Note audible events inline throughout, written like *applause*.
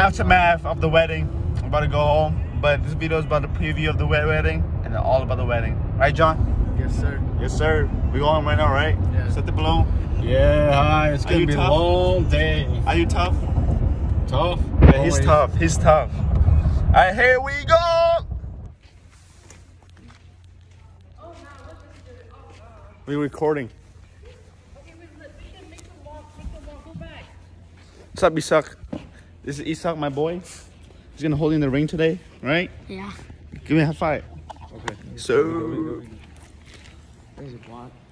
aftermath of the wedding. I'm about to go home, but this video is about the preview of the wedding and all about the wedding. Right, John? Yes, sir. Yes, sir. We go home right now, right? Yeah. Set the balloon. Yeah, hi. It's Are gonna be tough? a long day. Are you tough? Tough. Yeah, he's Always. tough. He's tough. All right, here we go. We're recording. What's up, Isak? This is Isak, my boy. He's gonna hold in the ring today, right? Yeah. Give me a high five. Okay. So,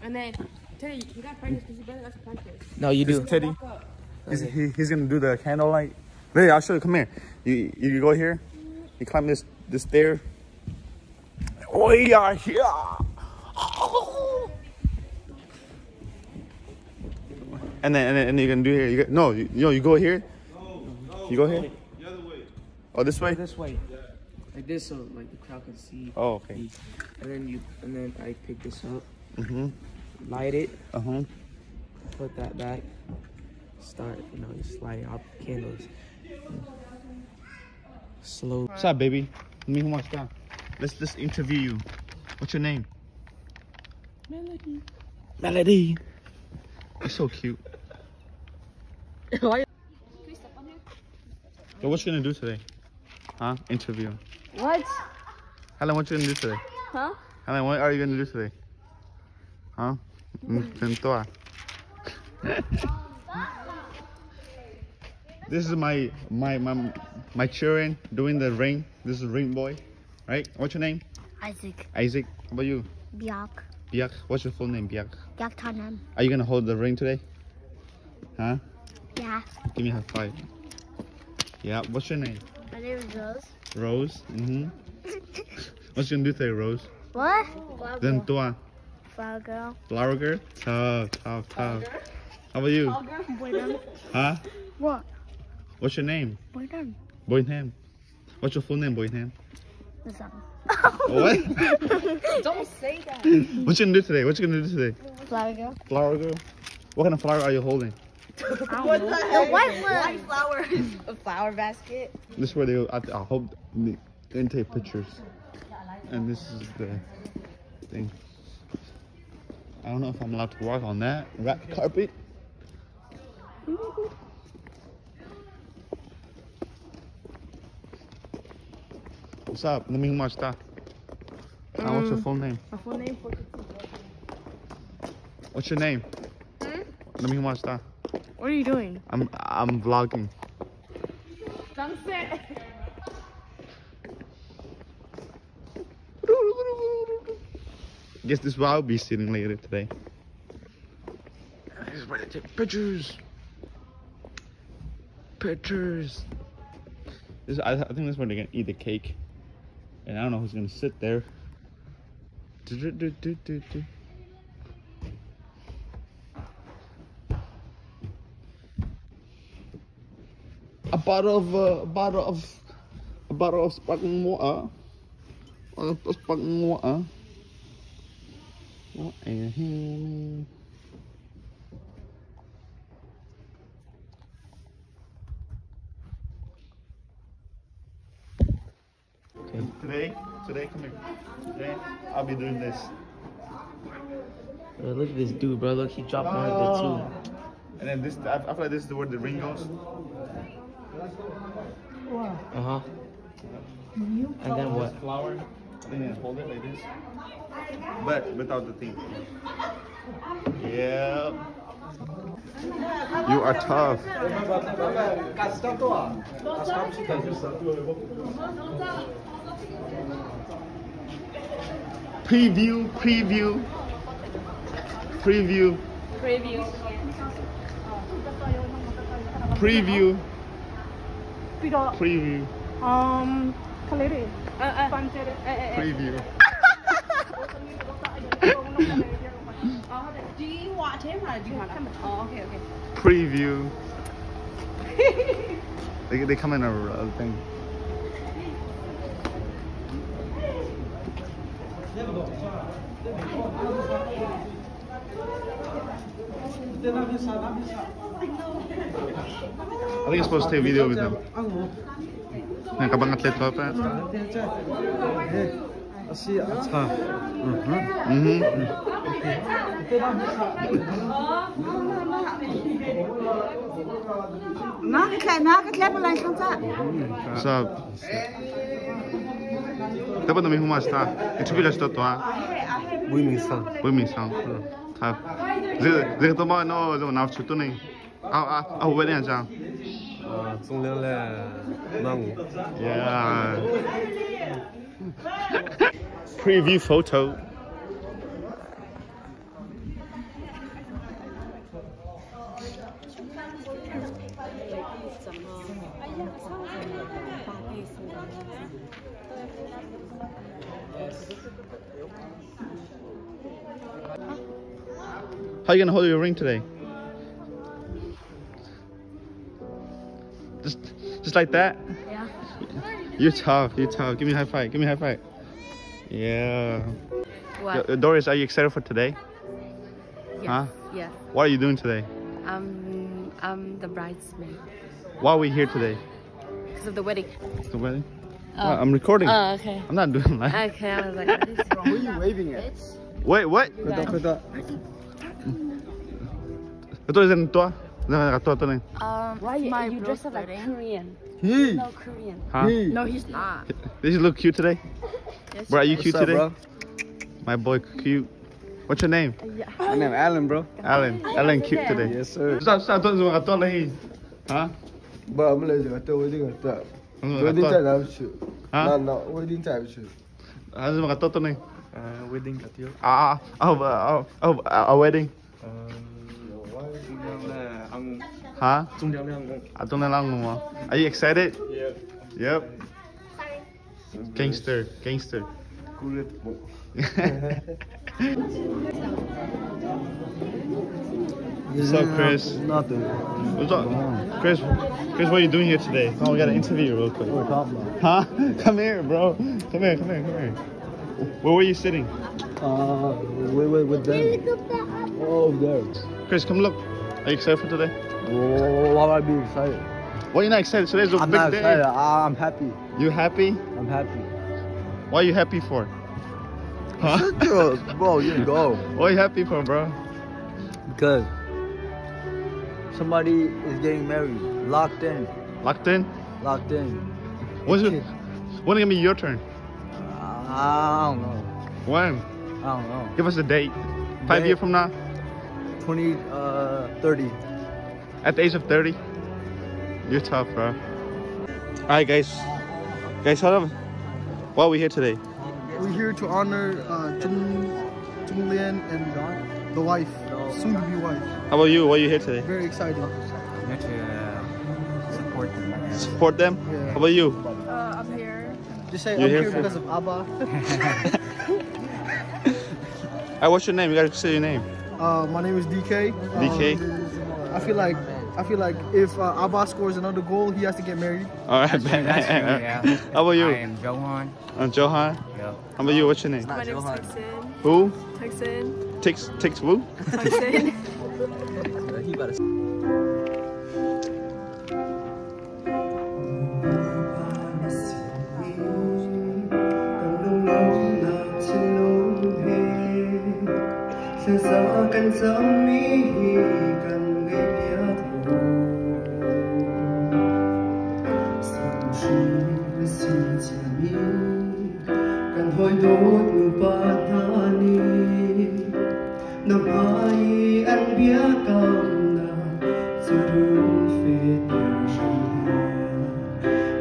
And then, Teddy, you got practice because you better got to practice. No, you do. Teddy. Walk. He's, he, he's gonna do the candlelight. Hey, I'll show you. Come here. You you go here. You climb this this stair. We are here. And then and then and you can do here. You no, you, you know you go here. You go here. Oh, this way. This way. Yeah. Like this, so like the crowd can see. Oh, okay. me. And then you, and then I pick this up, Mm-hmm. light it, Uh huh. put that back, start, you know, just light up candles. Slow. What's up, baby? Me who wants that? Let's let's interview you. What's your name? Melody. Melody. You're so cute. *laughs* Why? So what you gonna do today? Huh? Interview. What? Helen, what you gonna do today? Huh? Helen, what are you gonna do today? Huh? Mm, Tentoa. Ah. *laughs* this is my my my my children doing the ring. This is ring boy, right? What's your name? Isaac. Isaac. How about you? Biak. Biak. What's your full name? Biak. Biak Tanam. Are you gonna hold the ring today? Huh? Yeah. Give me a high five. Yeah. What's your name? My name is Rose. Rose. *laughs* Mhm. What's you gonna do today, Rose? What? Flower Then girl. Flower girl. Flower girl. Tough, tough, tough. How about you? Boydon. Huh? What? What's your name? Boydon. Boynham. What's your full name, Boynham? What's? What? *laughs* Don't say that. what you gonna do today? What you gonna do today? Flower girl. Flower girl. What kind of flower are you holding? What the hell? The white one. flowers. *laughs* A flower basket. This is where they. I, I hope they they can take pictures. And this is the thing. I don't know if I'm allowed to walk on that red carpet. What's up? Let me watch that. Uh, what's your full name? My full name What's your name? Let me watch that. What are you doing? I'm I'm vlogging. Sunset. Guess this is where I'll be sitting later today. This is where they take pictures. Pictures. This, I, I think this is where they're gonna eat the cake. And I don't know who's gonna sit there. Do, do, do, do, do, do. A bottle of uh, a bottle of a bottle of sparkling water. A sparkling water. What a hell. Okay. Today, today, come here. Today, I'll be doing this. Bro, look at this dude, bro. Look, he dropped one of the two. And then this, I I feel like this is where the ring goes. Uh huh. And then what? Flower. Then you hold it like this. But without the thing. Yeah. You are tough. Preview, preview, preview, Preview. preview, Pero, preview, um, kalere. Uh, uh, Pantere. eh, eh, eh. preview. Oh, do you watch him or do you want to? Oh, okay, okay. preview. they, they come in a, a thing. I think you're supposed to take a video with them. Yan, kabangat leto pa. Mm-hmm. Nó cái klep, nó cái klep lên không ta? What's up? Dapat na may humasta. Ito bila sa to ha. Buiminsan. Uy, minsan. Ha. Zai zai to ma no zo na chu to nei. Ah ah ah wedding 啊这样。啊，重量嘞，那我。 Yeah. Preview photo. How you gonna hold your ring today? Just, just like that. Yeah. You're tough. You're tough. Give me a high five. Give me a high five. Yeah. What? Yo, Doris, are you excited for today? Yes. Huh? Yes. What are you doing today? I'm I'm the bridesmaid Why are we here today? because of the wedding. The wedding? Oh. Uh, I'm recording. Oh, okay. I'm not doing that. Okay, I was like, what is *laughs* Who are you waving at? Wait, what? Ito is no, no, no, no. Um, Why my you dress up like Korean? He. No Korean. Huh? He. No, he's not. Did you look cute today? Yes, bro, are you What's cute up, today? Bro? My boy, cute. What's your name? Yeah. My name Alan, bro. Alan. Alan, cute today. Yes, sir. Stop, stop. Don't do it. Don't Huh? Bro, I'm lazy. Mm, I thought we didn't get that. Wedding time, I'm sure. Huh? No, no. Wedding time, I'm sure. How's it going? Wedding, Katio. Ah, ah oh, oh, oh, oh, a wedding. Um. Huh? Are you excited? Yeah. Yep. Gangster, gangster. *laughs* What's up, Chris? Nothing. What's up, Chris? Chris, what are you doing here today? Oh, we got an interview real quick. Huh? *laughs* Come here, bro. Come here, come here, come here. Where were you sitting? Uh, we were with them. Oh, there. Chris, come look. Are you excited for today? Why would I be excited? Why are you not excited? Today's a I'm big not day. excited. I'm happy. You happy? I'm happy. What are you happy for? Huh? *laughs* Bro, you go. what are you happy for, bro? Because somebody is getting married. Locked in. Locked in? Locked in. When's it? When is it gonna be your turn? I don't know. When? I don't know. Give us a date. Five years from now? 20, uh, 30. At the age of 30? You're tough, bro. Alright, guys. Guys, hold up. Why are we here today? We're here to honor uh, Jung, Jung Lian and uh, the wife, soon to be wife. How about you? Why are you here today? Very excited. Here to support them. Support them? Yeah. How about you? Uh, I'm here. Just say You're I'm here here for- because of Abba. *laughs* Alright, what's your name? You gotta say your name. Uh, my name is DK. DK? Um, I feel like I feel like if uh, Abba scores another goal, he has to get married. Alright, *laughs* *laughs* How about you? I am Johan. I'm Johan. Yeah. How about you? What's your name? My name's Texan. Who? Texan. Tix Tix Woo? Texan. *laughs*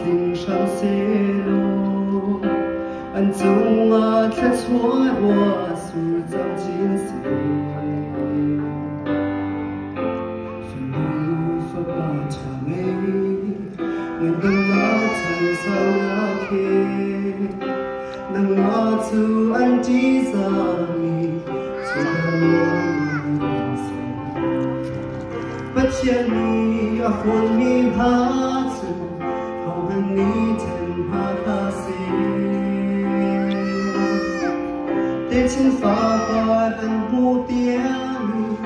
顶上นฉันเสียหน่อยอันจงว่าแค่สวยว่าสุดจําจริงเสียด้ chu hầu hân ni chân ha ta se te chin fa pa an mu tia mi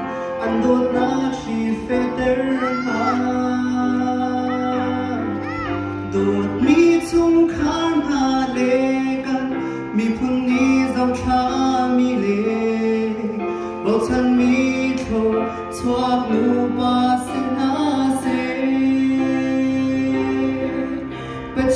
an do na shi fe ter mi chung khan ha mi phun ni dòng tha mi le bao mi tho choak nu ba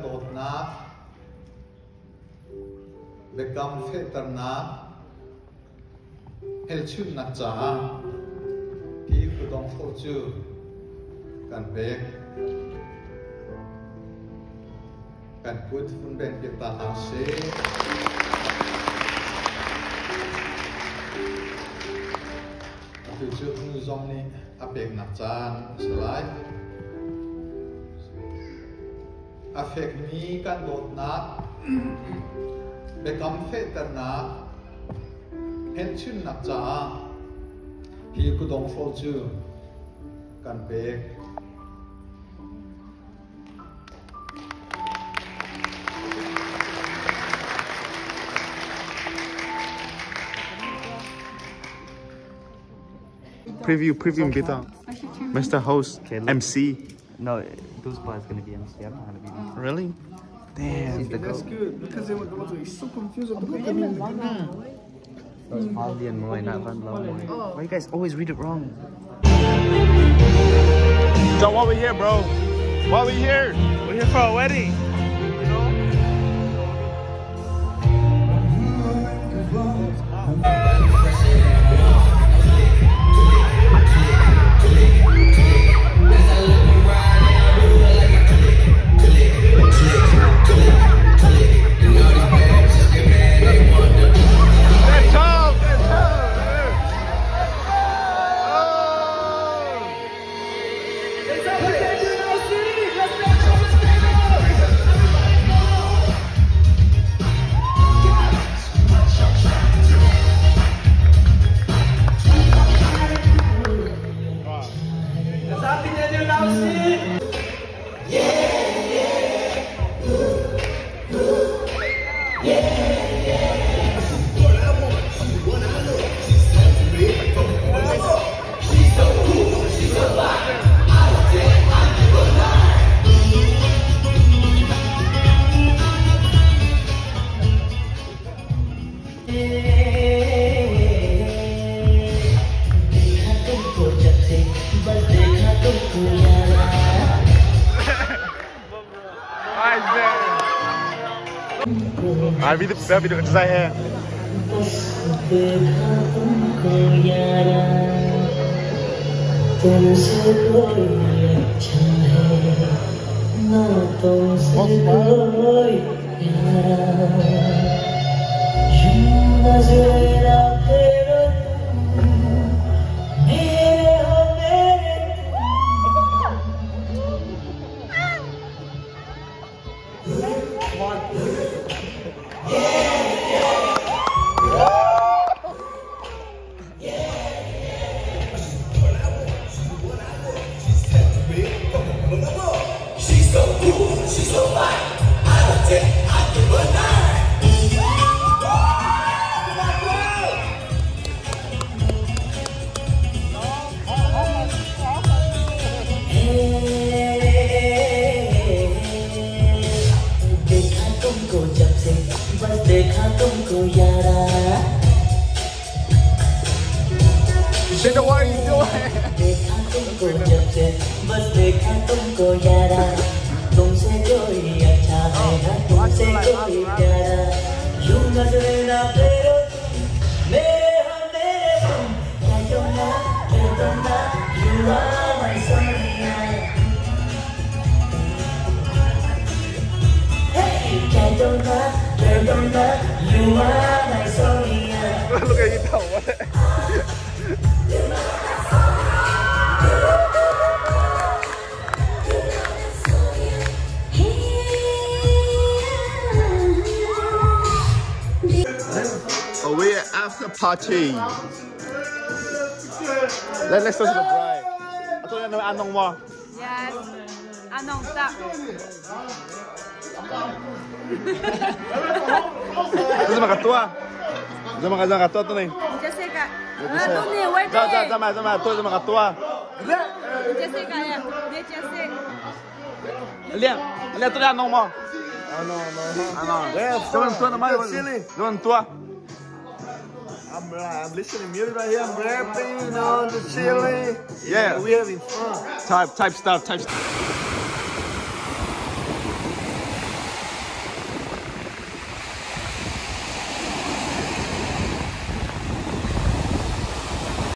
mi kan dot na bekam fetar na hel chun na cha pi ku dong kho chu kan bek kan put fun ben pi ta ha se tu chu nu zong ni apek na chan salai affect mi kan dot na bekam fetar na hel chun na cha pi ku dong kho chu kan bek Preview, preview kita. Mr. Host, MC. No, those parts gonna be MC. I'm not gonna be MC. Mm. Really? Damn. He's the That's goat. good because they were also so confused with the book. It's Ollie and Moy, not Van Low Moy. Oh. Why you guys always read it wrong? So why we here, bro? Why we here? We're here for a wedding. Alright, read the spell video because I have. तुमसे कोई अच्छा है ना तुमसे कोई やら出川にどうへでかとんこやってまずでかとんこやらどんせこいやちゃへなどんせこいやら Yung na You are my Look at you tell what? Oh, we're after party. Let, let's go to the bride. I thought you know Anong. Yes. Anong stop. Ito sa makatua. Ito sa makatua. Makatua ito na eh. Jessica. Ito Ah, siya. tu ni, where Ito, ito, they? ito, ito, ito, ito sa makatua. Jessica, yeah. Dia Jessica. Alian, alian ito na Anong Wa. Ano, ano, ano. Doon tua naman. Doon tua. I'm, I'm listening to music right here. I'm rapping, you know, just chilling. Yeah. We having fun. Type, type stuff, type stuff.